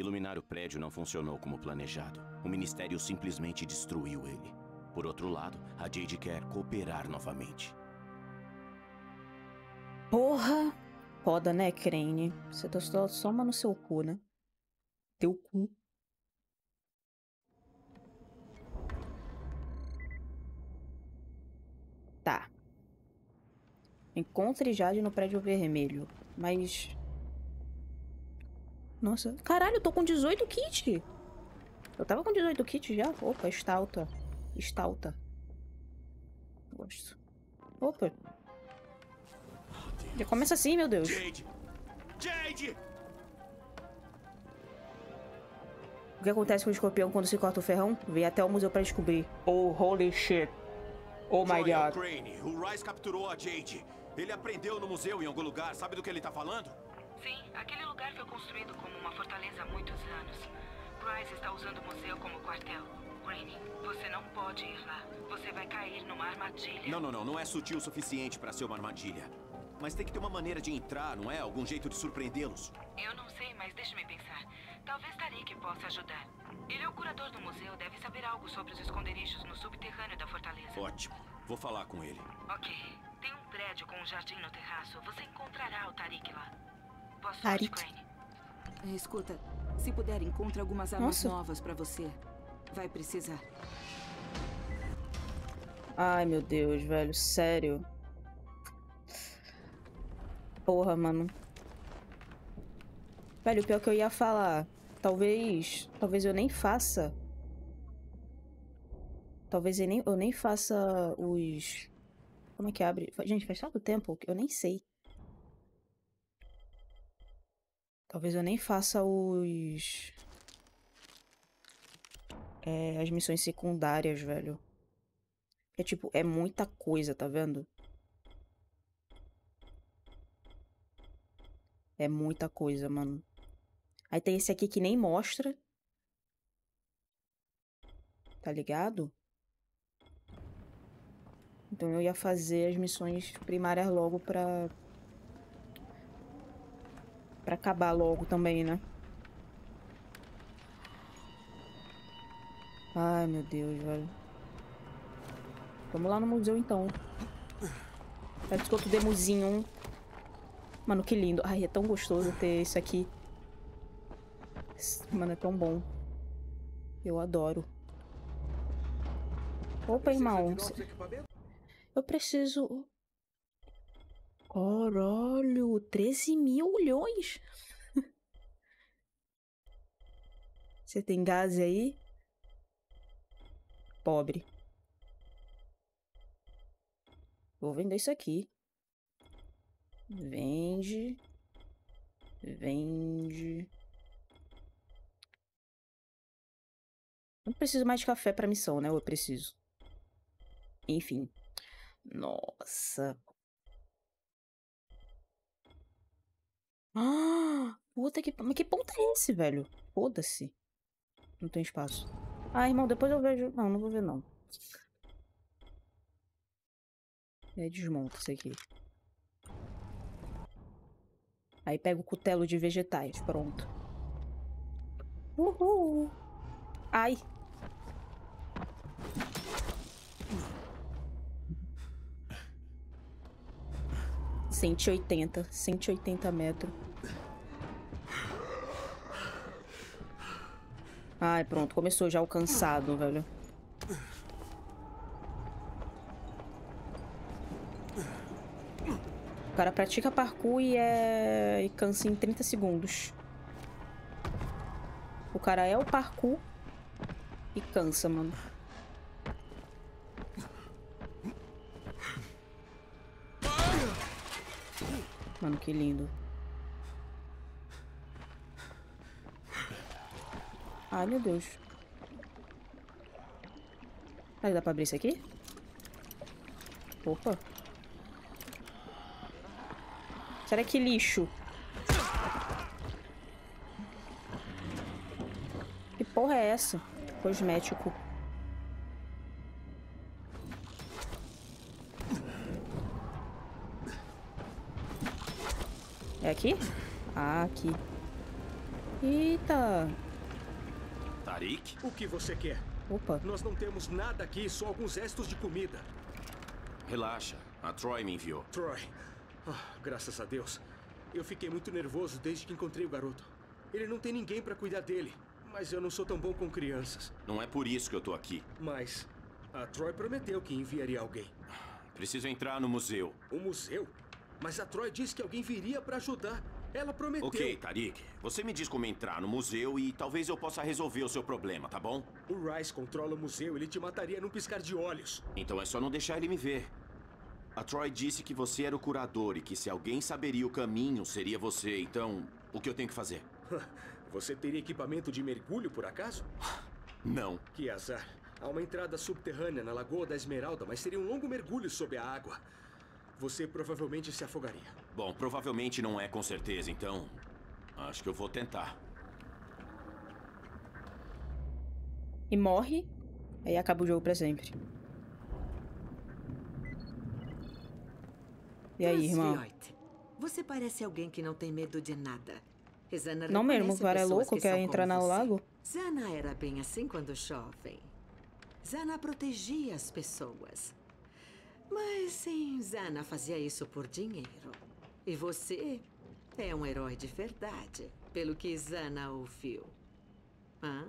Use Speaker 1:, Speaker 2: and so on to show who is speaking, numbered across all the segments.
Speaker 1: Iluminar o prédio não funcionou como planejado. O Ministério simplesmente destruiu ele. Por outro lado, a Jade quer cooperar novamente.
Speaker 2: Porra! Foda, né, Crane? Você tá só soma no seu cu, né? Teu cu. Tá. Encontre Jade no prédio vermelho. Mas. Nossa. Caralho, eu tô com 18 kits. Eu tava com 18 kits já? Opa, estalta. Estalta. Gosto. Opa. Já começa assim, meu Deus.
Speaker 1: Jade! Jade!
Speaker 2: O que acontece com o escorpião quando se corta o ferrão? Vem até o museu pra descobrir. Oh, holy shit. Oh my god.
Speaker 1: Crane, o Rice capturou a Jade. Ele aprendeu no museu em algum lugar. Sabe do que ele tá falando?
Speaker 3: Sim, aquele lugar foi construído como uma fortaleza há muitos anos. Price está usando o museu como quartel. Crane, você não pode ir lá. Você vai cair numa armadilha.
Speaker 1: Não, não, não. Não é sutil o suficiente pra ser uma armadilha. Mas tem que ter uma maneira de entrar, não é? Algum jeito de surpreendê-los.
Speaker 3: Eu não sei, mas deixe-me pensar. Talvez Tariq possa ajudar. Ele é o curador do museu, deve saber algo sobre os esconderijos no subterrâneo da fortaleza.
Speaker 1: Ótimo. Vou falar com ele.
Speaker 3: Ok. Tem um prédio com um jardim no terraço. Você encontrará o Tariq lá. Crane.
Speaker 4: É, Escuta, se puder, encontre algumas armas
Speaker 2: Nossa.
Speaker 4: novas pra você. Vai precisar.
Speaker 2: Ai, meu Deus, velho. Sério. Porra, mano. Velho, o pior que eu ia falar. Talvez. Talvez eu nem faça. Talvez eu nem, eu nem faça os. Como é que abre? Gente, faz tanto tempo que eu nem sei. Talvez eu nem faça os. É, as missões secundárias, velho. É tipo, é muita coisa, tá vendo? É muita coisa, mano. Aí tem esse aqui que nem mostra. Tá ligado? Então eu ia fazer as missões primárias logo pra. Pra acabar logo também, né? Ai, meu Deus, velho. Vamos lá no museu então. Pega esse outro demozinho. Mano, que lindo. Ai, é tão gostoso ter isso aqui. Mano, é tão bom. Eu adoro. Opa, irmão. Eu preciso. Caralho, 13 mil milhões. Você tem gás aí? Pobre. Vou vender isso aqui. Vende. Vende. Não preciso mais de café pra missão, né? Eu preciso. Enfim. Nossa. Ah! Puta que. Mas que ponto é esse, velho? Foda-se. Não tem espaço. Ah, irmão, depois eu vejo. Não, não vou ver, não. E aí desmonta isso aqui. Aí pega o cutelo de vegetais. Pronto. Uhul. Ai. Cento e oitenta. Cento e oitenta metros. Ai, pronto. Começou já o cansado, velho. O cara pratica parkour e é. e cansa em 30 segundos. O cara é o parkour e cansa, mano. Mano, que lindo. Ai, meu Deus. Aí, dá pra abrir isso aqui? Opa. Será que lixo? Que porra é essa? Cosmético. É aqui? Ah, aqui. Eita.
Speaker 1: Tarik?
Speaker 5: O que você quer?
Speaker 2: Opa.
Speaker 5: Nós não temos nada aqui, só alguns restos de comida.
Speaker 1: Relaxa. A Troy me enviou.
Speaker 5: Troy. Ah, graças a Deus. Eu fiquei muito nervoso desde que encontrei o garoto. Ele não tem ninguém para cuidar dele. Mas eu não sou tão bom com crianças.
Speaker 1: Não é por isso que eu tô aqui.
Speaker 5: Mas a Troy prometeu que enviaria alguém.
Speaker 1: Preciso entrar no museu.
Speaker 5: O museu? Mas a Troy disse que alguém viria para ajudar. Ela prometeu.
Speaker 1: Ok, Tarik. Você me diz como entrar no museu e talvez eu possa resolver o seu problema, tá bom?
Speaker 5: O Rice controla o museu. Ele te mataria num piscar de olhos.
Speaker 1: Então é só não deixar ele me ver. A Troy disse que você era o curador e que se alguém saberia o caminho, seria você. Então, o que eu tenho que fazer?
Speaker 5: Você teria equipamento de mergulho, por acaso?
Speaker 1: Não.
Speaker 5: Que azar. Há uma entrada subterrânea na Lagoa da Esmeralda, mas seria um longo mergulho sob a água. Você provavelmente se afogaria.
Speaker 1: Bom, provavelmente não é com certeza, então. Acho que eu vou tentar.
Speaker 2: E morre. Aí acaba o jogo pra sempre. E aí, irmão?
Speaker 6: Você parece alguém que não tem medo de nada. Zana
Speaker 2: Não mesmo, o cara é louco,
Speaker 6: que
Speaker 2: quer entrar no lago?
Speaker 6: Zana era bem assim quando jovem. Zana protegia as pessoas. Mas sim, Zana fazia isso por dinheiro. E você é um herói de verdade, pelo que Zana ouviu. Hã?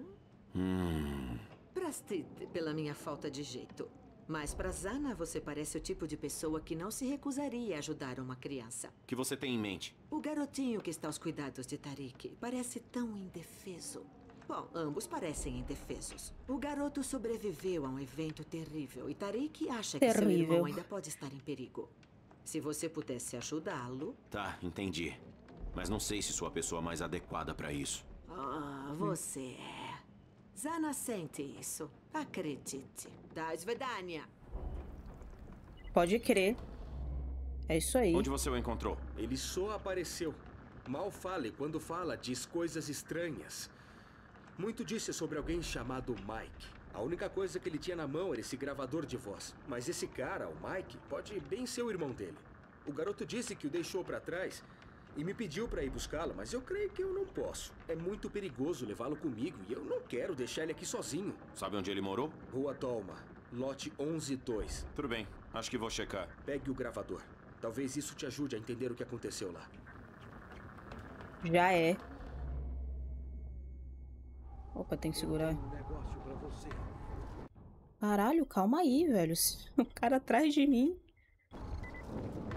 Speaker 1: Hum.
Speaker 6: Preste pela minha falta de jeito. Mas pra Zana, você parece o tipo de pessoa que não se recusaria a ajudar uma criança.
Speaker 1: O que você tem em mente?
Speaker 6: O garotinho que está aos cuidados de Tarik parece tão indefeso. Bom, ambos parecem indefesos. O garoto sobreviveu a um evento terrível e Tarik acha que seu irmão ainda pode estar em perigo. Se você pudesse ajudá-lo.
Speaker 1: Tá, entendi. Mas não sei se sou a pessoa mais adequada pra isso.
Speaker 6: Ah, você é. Zana sente isso. Acredite. Da Svedania.
Speaker 2: Pode crer. É isso aí.
Speaker 1: Onde você o encontrou?
Speaker 5: Ele só apareceu. Mal fala e quando fala diz coisas estranhas. Muito disse sobre alguém chamado Mike. A única coisa que ele tinha na mão era esse gravador de voz. Mas esse cara, o Mike, pode bem ser o irmão dele. O garoto disse que o deixou pra trás e me pediu pra ir buscá-lo, mas eu creio que eu não posso. É muito perigoso levá-lo comigo e eu não quero deixar ele aqui sozinho.
Speaker 1: Sabe onde ele morou?
Speaker 5: Rua Dolma, lote 112.
Speaker 1: Tudo bem, acho que vou checar.
Speaker 5: Pegue o gravador. Talvez isso te ajude a entender o que aconteceu lá.
Speaker 2: Já é. Opa, tem que segurar. Caralho, calma aí, velho. O cara atrás de mim.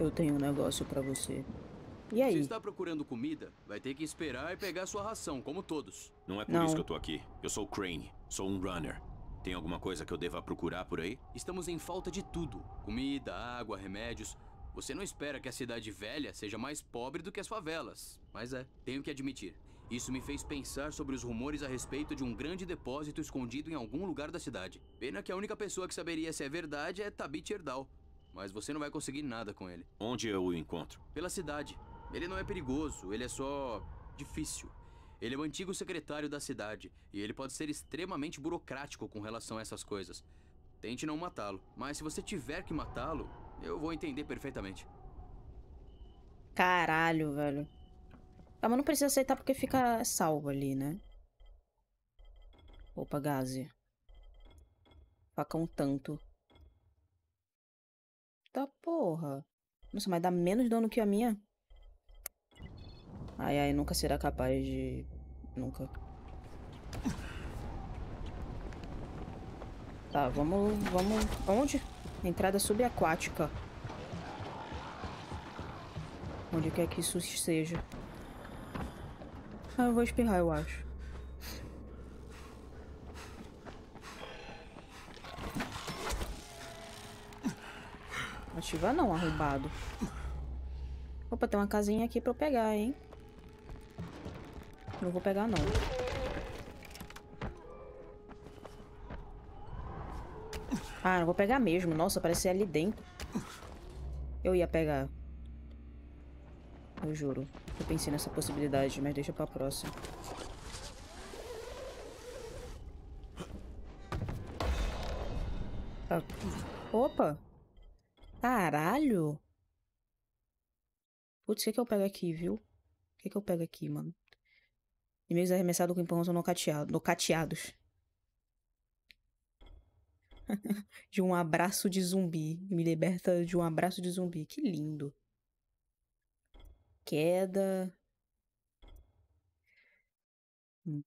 Speaker 2: Eu tenho um negócio pra você. E
Speaker 7: Se
Speaker 2: aí?
Speaker 7: está procurando comida, vai ter que esperar e pegar sua ração, como todos.
Speaker 1: Não é por
Speaker 2: Não.
Speaker 1: isso que eu tô aqui. Eu sou o Crane, sou um runner. Tem alguma coisa que eu deva procurar por aí?
Speaker 7: Estamos em falta de tudo: comida, água, remédios. Você não espera que a cidade velha seja mais pobre do que as favelas, mas é, tenho que admitir. Isso me fez pensar sobre os rumores a respeito de um grande depósito escondido em algum lugar da cidade. Pena que a única pessoa que saberia se é verdade é Tabit Erdal. Mas você não vai conseguir nada com ele.
Speaker 1: Onde eu o encontro?
Speaker 7: Pela cidade. Ele não é perigoso, ele é só. difícil. Ele é o antigo secretário da cidade e ele pode ser extremamente burocrático com relação a essas coisas. Tente não matá-lo, mas se você tiver que matá-lo, eu vou entender perfeitamente.
Speaker 2: Caralho, velho. Ah, mas não precisa aceitar porque fica salvo ali, né? Opa, gaze. Faca um tanto. Tá porra. Nossa, mas dá menos dano que a minha? Ai, ai, nunca será capaz de... Nunca. Tá, vamos... Vamos... Onde? Entrada subaquática. Onde quer que isso seja. Ah, eu vou espirrar, eu acho. Ativa não, arrombado. Opa, tem uma casinha aqui pra eu pegar, hein? Não vou pegar, não. Ah, não vou pegar mesmo. Nossa, parece ali dentro. Eu ia pegar. Eu juro. Eu pensei nessa possibilidade, mas deixa pra próxima. Ah, Opa! Caralho! Putz, o que, que eu pego aqui, viu? O que, que eu pego aqui, mano? Inimigos arremessados com empurrão são nocateado- nocateados. de um abraço de zumbi. Me liberta de um abraço de zumbi. Que lindo. Queda. Hum.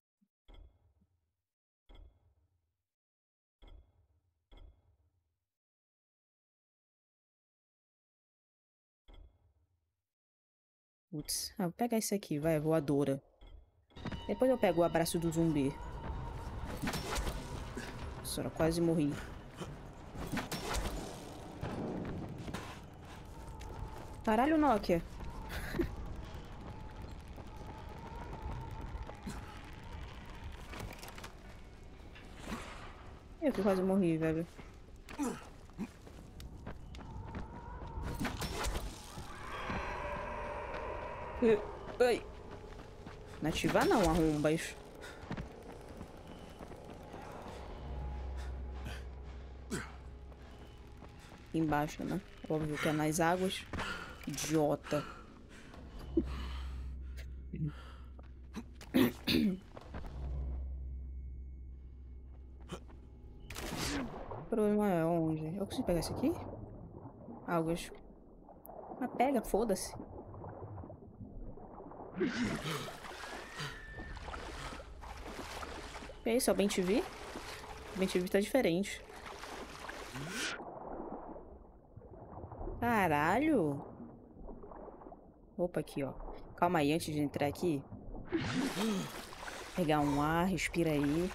Speaker 2: Putz, ah, vou pegar esse aqui, vai, voadora. Depois eu pego o abraço do zumbi. Eu quase morri. Caralho, Nokia. Eu que quase morri, velho. Ai. Não ativar não, arrombas. Embaixo, né? Óbvio que é nas águas. Idiota. Problema é onde? Eu consigo pegar esse aqui? Águas. Ah, pega, foda-se. Isso? É o Ben TV? O Ben TV tá diferente. Caralho! Opa, aqui, ó. Calma aí, antes de entrar aqui. Pegar um ar, respira aí.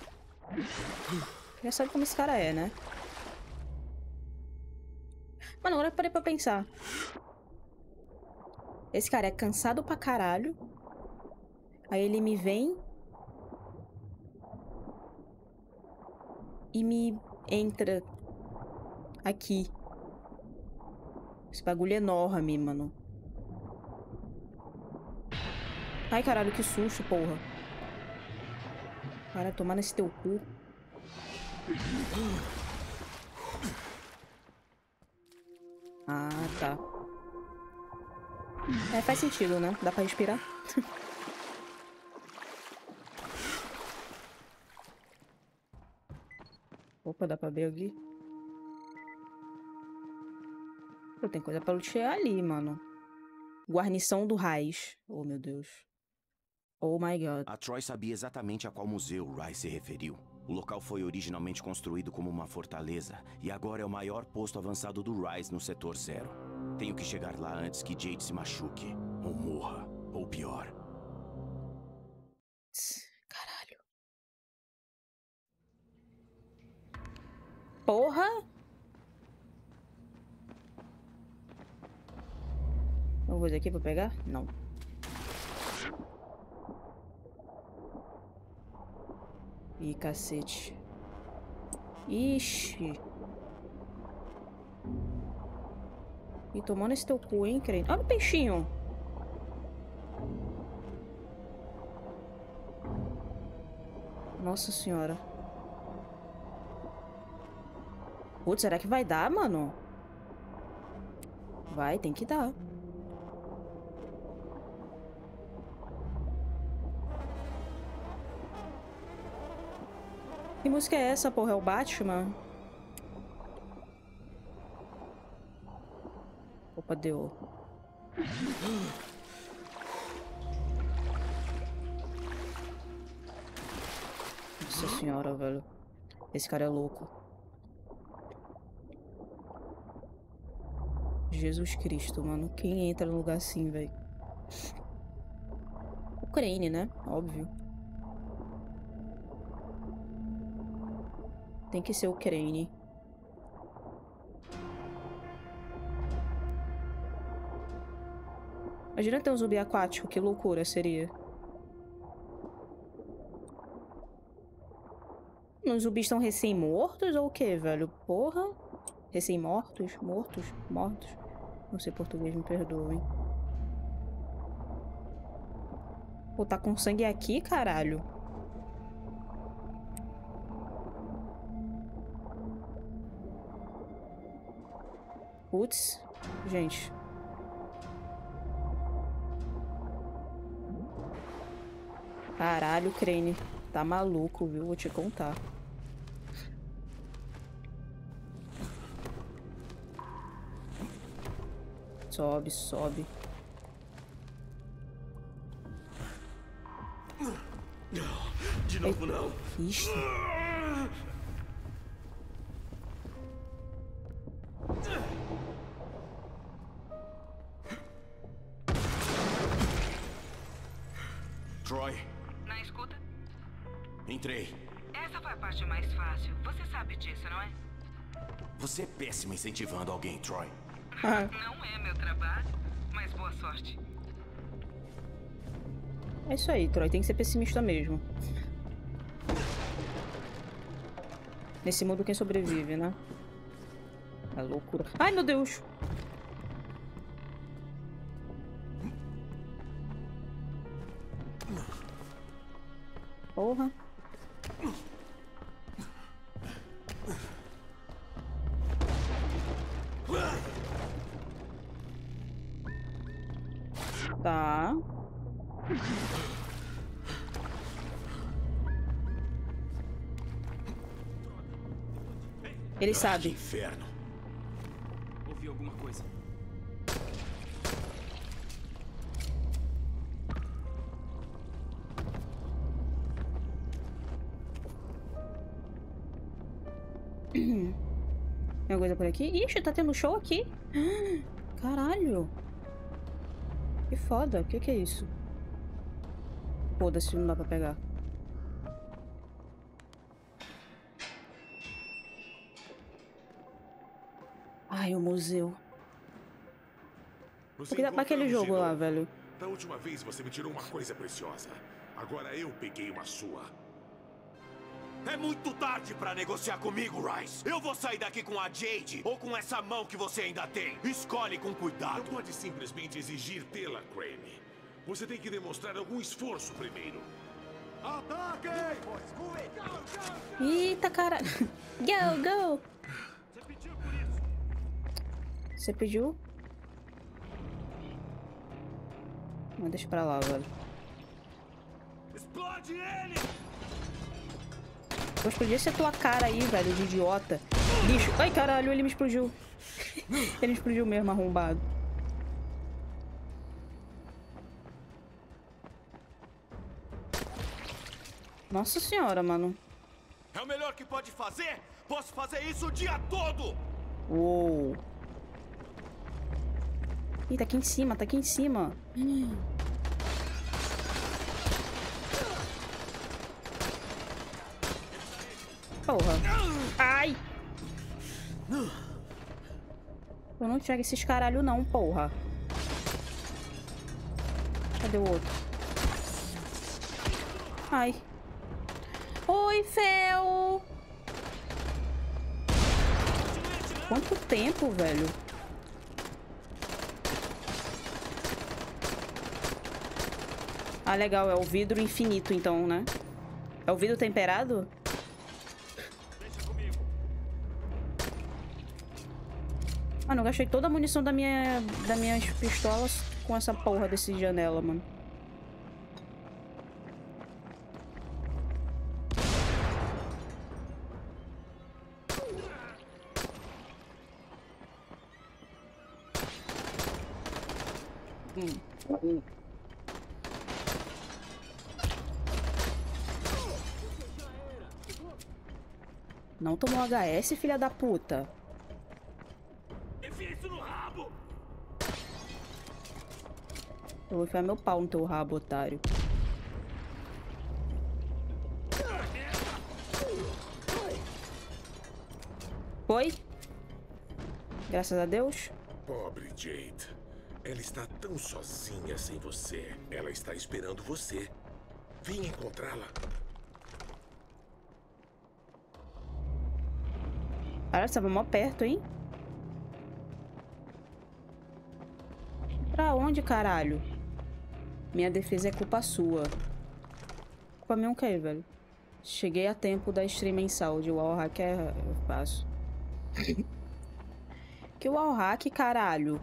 Speaker 2: Já sabe como esse cara é, né? Mano, agora eu parei pra pensar. Esse cara é cansado pra caralho. Aí ele me vem. E me entra aqui. Esse bagulho é enorme, mano. Ai, caralho, que susto, porra. Para tomar nesse teu cu. Tá. É, faz sentido, né? Dá pra respirar. Opa, dá pra ver aqui. Pô, tem coisa pra lutear ali, mano. Guarnição do Raiz. Oh, meu Deus. Oh my god.
Speaker 1: A Troy sabia exatamente a qual museu Rice se referiu. O local foi originalmente construído como uma fortaleza e agora é o maior posto avançado do Rise no setor zero. Tenho que chegar lá antes que Jade se machuque, ou morra, ou pior.
Speaker 2: Caralho. Porra! Alguma coisa aqui pra pegar? Não. Ih, cacete. Ixi. E tomando esse teu cu, hein, crente? Olha o peixinho. Nossa senhora. Putz, será que vai dar, mano? Vai, tem que dar. Que música é essa, porra? É o Batman? Deu. Nossa senhora, velho. Esse cara é louco. Jesus Cristo, mano. Quem entra num lugar assim, velho? O Crane, né? Óbvio. Tem que ser o Crane. Imagina ter um zumbi aquático, que loucura seria. Os zumbis estão recém-mortos ou o que, velho? Porra. Recém-mortos? Mortos? Mortos? Não sei português, me perdoem. Pô, tá com sangue aqui, caralho? Putz, gente. Caralho, Crane. Tá maluco, viu? Vou te contar. Sobe, sobe.
Speaker 1: De novo, não.
Speaker 2: Ixi.
Speaker 3: Você é
Speaker 1: péssimo incentivando alguém, Troy.
Speaker 2: Ah,
Speaker 3: Não é meu trabalho, mas boa sorte.
Speaker 2: é isso aí, Troy. Tem que ser pessimista mesmo. Nesse mundo, quem sobrevive, né? É loucura. Ai, meu Deus! Porra. Ele sabe.
Speaker 1: inferno.
Speaker 7: Ouvi alguma coisa.
Speaker 2: Tem alguma coisa por aqui? Ixi, tá tendo show aqui. Caralho. Que foda. O que, que é isso? Foda-se, não dá pra pegar. Ai, o museu.
Speaker 8: Nos
Speaker 2: Por que dá pra aquele
Speaker 8: encontramos
Speaker 2: jogo lá, velho?
Speaker 8: Da última vez você me tirou uma coisa preciosa. Agora eu peguei uma sua.
Speaker 1: É muito tarde pra negociar comigo, Rice. Eu vou sair daqui com a Jade ou com essa mão que você ainda tem. Escolhe com
Speaker 8: Não
Speaker 1: cuidado.
Speaker 8: pode simplesmente exigir tê-la, Crane. Você tem que demonstrar algum esforço primeiro.
Speaker 2: Eita, caralho. Go, go. Você pediu? Não, deixa pra lá, velho.
Speaker 1: Explode ele!
Speaker 2: Vou explodir essa tua cara aí, velho, de idiota. Bicho. Ai, caralho, ele me explodiu. ele me explodiu mesmo, arrombado. Nossa senhora, mano.
Speaker 1: É o melhor que pode fazer? Posso fazer isso o dia todo!
Speaker 2: Uou. Ih, tá aqui em cima, tá aqui em cima. Porra. Ai! Eu não tinha esses caralho não, porra. Cadê o outro? Ai. Oi, Fel! Quanto tempo, velho? Ah, legal. É o vidro infinito, então, né? É o vidro temperado? Mano, eu gastei toda a munição da minha, das minhas pistolas com essa porra desse janela, mano. HS, filha da puta. Eu vou enfiar meu pau no teu rabo, otário. Foi? Graças a Deus.
Speaker 8: Pobre Jade. Ela está tão sozinha sem você. Ela está esperando você. Vim encontrá-la.
Speaker 2: Cara, você tava mó perto, hein? Pra onde, caralho? Minha defesa é culpa sua. Culpa minha o quê, velho? Cheguei a tempo da stream mensal de wallhack é eu faço. que wallhack, caralho?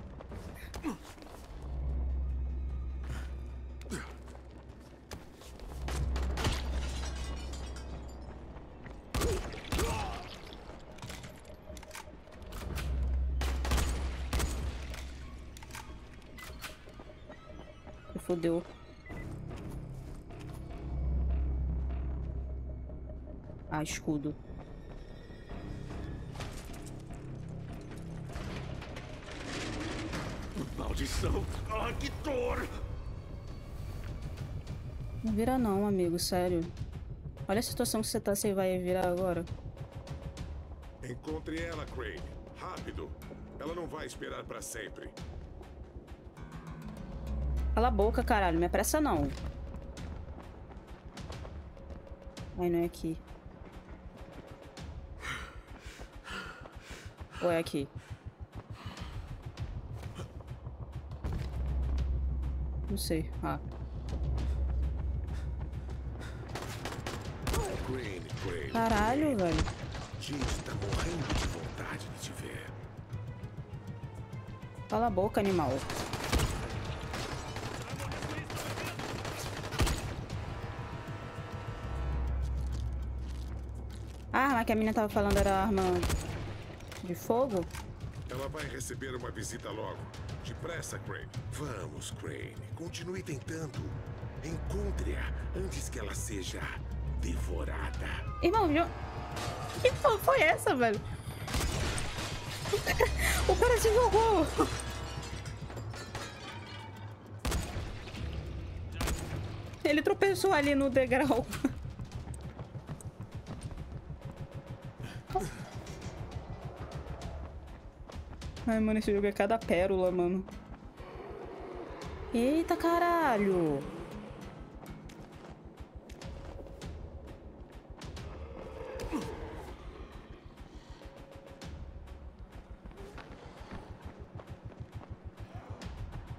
Speaker 2: Fodeu. Ah, escudo.
Speaker 8: Maldição! Ah, que dor!
Speaker 2: Não vira não, amigo, sério. Olha a situação que você tá, você vai virar agora.
Speaker 8: Encontre ela, Crane. Rápido. Ela não vai esperar pra sempre.
Speaker 2: Cala a boca, caralho. Me apressa, não. Ai, não é aqui. Ou é aqui? Não sei. Ah. Caralho, velho.
Speaker 8: Jade tá morrendo de vontade de te ver.
Speaker 2: Cala a boca, animal. Que a menina tava falando era a arma de fogo?
Speaker 8: Ela vai receber uma visita logo. Depressa, Crane. Vamos, Crane. Continue tentando. Encontre-a antes que ela seja devorada.
Speaker 2: Irmão, viu? Que porra foi essa, velho? O cara se jogou. Ele tropeçou ali no degrau. Ai, mano, esse jogo é cada pérola, mano. Eita, caralho.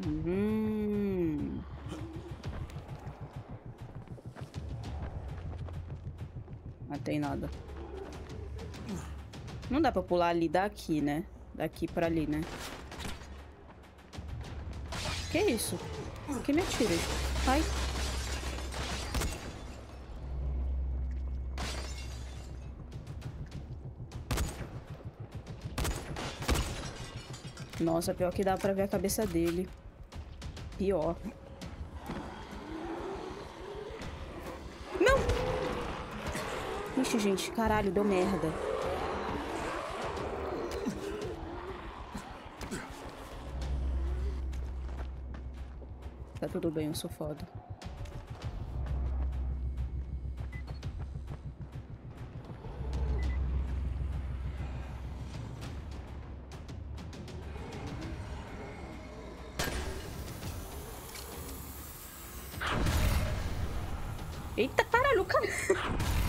Speaker 2: Hum. Não tem nada. Não dá pra pular ali daqui, né? Daqui pra ali, né? Que isso? Que me atira? Ai. Nossa, pior que dá pra ver a cabeça dele. Pior. Não! Ixi, gente, caralho, deu merda. Tudo bem, eu sou foda. Eita, caralho, cara.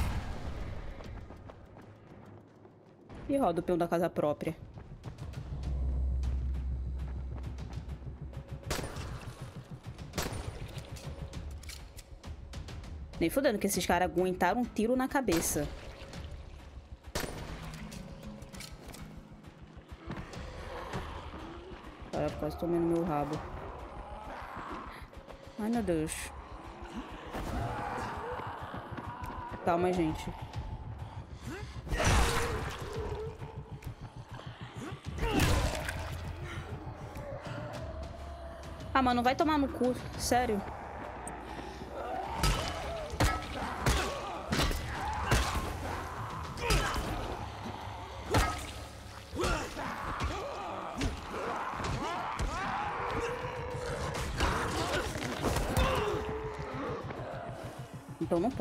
Speaker 2: E roda o peão da casa própria. Nem fudendo que esses caras aguentaram um tiro na cabeça. Cara, quase tomei no meu rabo. Ai, meu Deus. Calma, gente. Ah, mano, vai tomar no cu. Sério.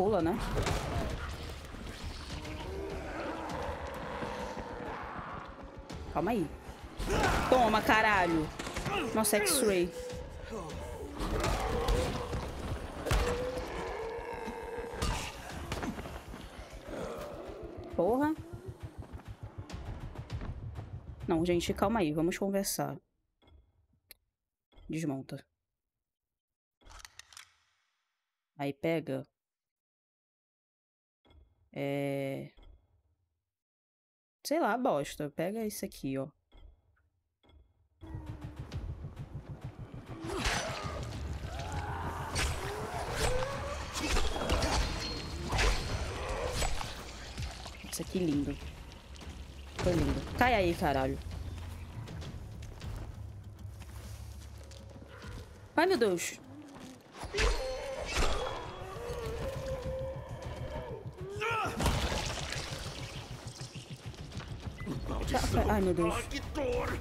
Speaker 2: Pula, né? Calma aí. Toma, caralho. Nossa, X-Ray. Porra. Não, gente, calma aí. Vamos conversar. Desmonta. Aí pega. É... Sei lá, bosta. Pega isso aqui, ó. Isso aqui lindo. Foi lindo. Cai aí, caralho. Ai, meu Deus. Ai, meu Deus.
Speaker 8: Dor!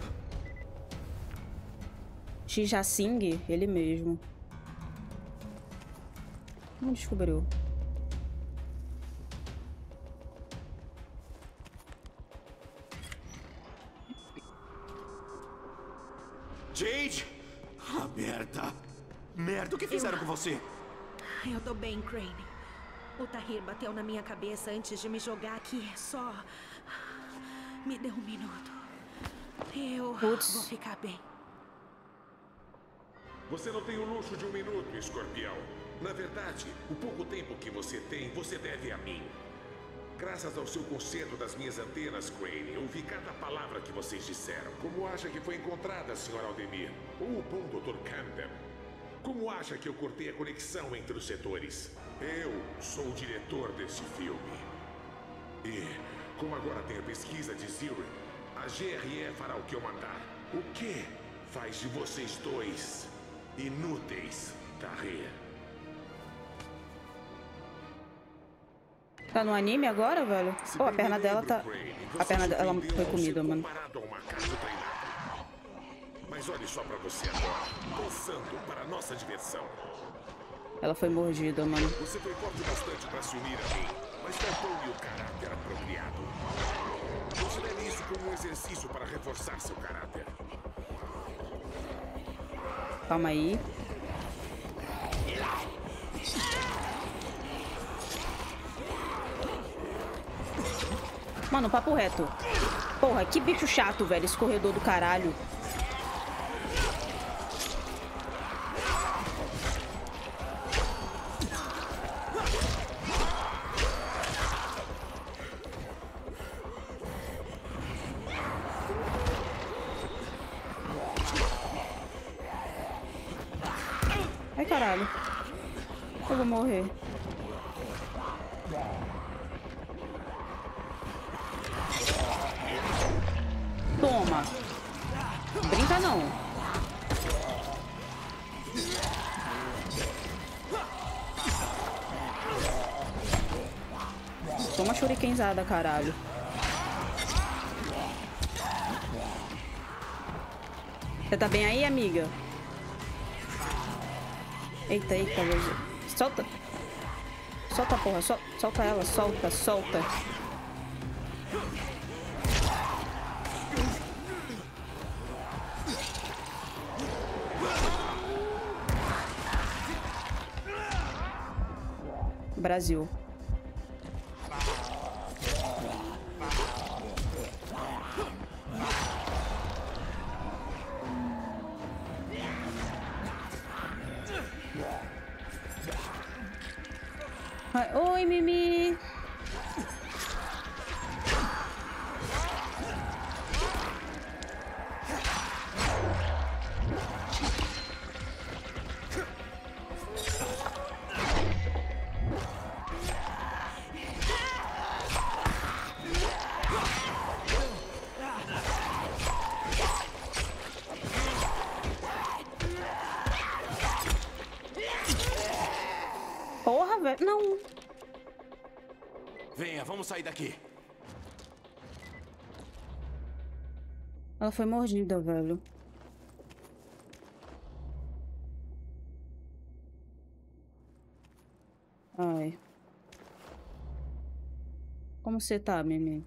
Speaker 2: Xijasing, ele mesmo. Não descobriu.
Speaker 1: Jade! Ah, merda! Merda, o que fizeram com você?
Speaker 9: Eu tô bem, Crane. O Tahir bateu na minha cabeça antes de me jogar aqui. Só. Me dê um minuto. Eu
Speaker 2: Putz.
Speaker 9: vou ficar bem.
Speaker 8: Você não tem o luxo de um minuto, escorpião. Na verdade, o pouco tempo que você tem, você deve a mim. Graças ao seu conserto das minhas antenas, Crane, ouvi cada palavra que vocês disseram. Como acha que foi encontrada, Sr. Aldemir? Ou o bom Dr. Camden? Como acha que eu cortei a conexão entre os setores? Eu sou o diretor desse filme. E, como agora tem a pesquisa de Zero, a GRE fará o que eu mandar. O que faz de vocês dois inúteis, Tahir?
Speaker 2: Tá no anime agora, velho? Pô, a
Speaker 8: bem
Speaker 2: perna dela tá... A perna dela foi comida, mano.
Speaker 8: a. Mas olhe só pra você agora, dançando para nossa diversão.
Speaker 2: Ela foi mordida, mano.
Speaker 8: Você foi forte bastante para se unir a mim, mas faltou-lhe o caráter apropriado. Considere isso como um exercício para reforçar seu caráter.
Speaker 2: Calma aí. Mano, papo reto. Porra, que bicho chato, velho, esse corredor do caralho. Não. Toma shurikenzada, caralho. Você tá bem aí, amiga? Eita, eita. Solta. Solta, porra. Sol, solta ela. Solta, solta. Brasil. Oi, Mimi.
Speaker 1: Sair daqui.
Speaker 2: Ela foi mordida, velho. Ai. Como você tá, Mimi?